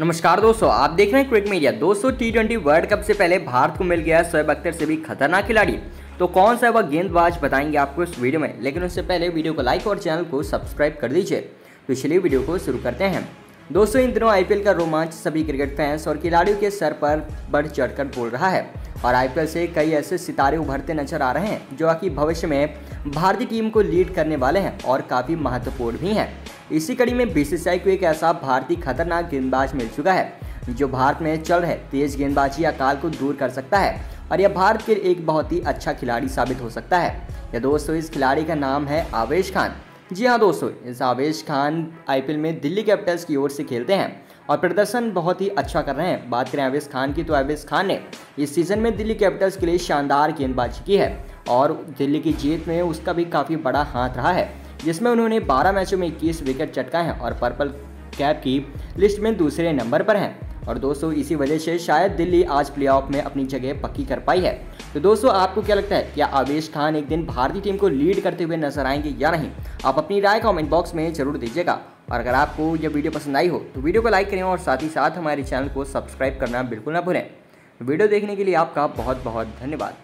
नमस्कार दोस्तों, आप देख रहे हैं क्रिक मीडिया दोस्तों टी ट्वेंटी वर्ल्ड कप से पहले भारत को मिल गया शोएब अख्तर से भी खतरनाक खिलाड़ी। तो कौन सा वह गेंदबाज, बताएँगे आपको इस वीडियो में। लेकिन उससे पहले वीडियो को लाइक और चैनल को सब्सक्राइब कर दीजिए। तो वीडियो को शुरू करते हैं। दोस्तों, इन दिनों आईपीएल का रोमांच सभी क्रिकेट फैंस और खिलाड़ियों के सर पर बढ़ चढ़कर बोल रहा है। और आईपीएल से कई ऐसे सितारे उभरते नज़र आ रहे हैं, जो कि भविष्य में भारतीय टीम को लीड करने वाले हैं और काफ़ी महत्वपूर्ण भी हैं। इसी कड़ी में बीसीसीआई को एक ऐसा भारतीय खतरनाक गेंदबाज मिल चुका है, जो भारत में चल रहे तेज गेंदबाजी अकाल को दूर कर सकता है, और यह भारत के एक बहुत ही अच्छा खिलाड़ी साबित हो सकता है। यह दोस्तों, इस खिलाड़ी का नाम है आवेश खान। जी हाँ दोस्तों, इस आवेश खान आईपीएल में दिल्ली कैपिटल्स की ओर से खेलते हैं, और प्रदर्शन बहुत ही अच्छा कर रहे हैं। बात करें आवेश खान की तो आवेश खान ने इस सीज़न में दिल्ली कैपिटल्स के लिए शानदार गेंदबाजी की है, और दिल्ली की जीत में उसका भी काफ़ी बड़ा हाथ रहा है। जिसमें उन्होंने 12 मैचों में 21 विकेट चटकाए हैं और पर्पल कैप की लिस्ट में दूसरे नंबर पर हैं। और दोस्तों, इसी वजह से शायद दिल्ली आज प्लेऑफ में अपनी जगह पक्की कर पाई है। तो दोस्तों, आपको क्या लगता है, क्या आवेश खान एक दिन भारतीय टीम को लीड करते हुए नज़र आएँगे या नहीं? आप अपनी राय कमेंट बॉक्स में ज़रूर दीजिएगा। और अगर आपको यह वीडियो पसंद आई हो तो वीडियो को लाइक करें और साथ ही साथ हमारे चैनल को सब्सक्राइब करना बिल्कुल ना भूलें। वीडियो देखने के लिए आपका बहुत बहुत धन्यवाद।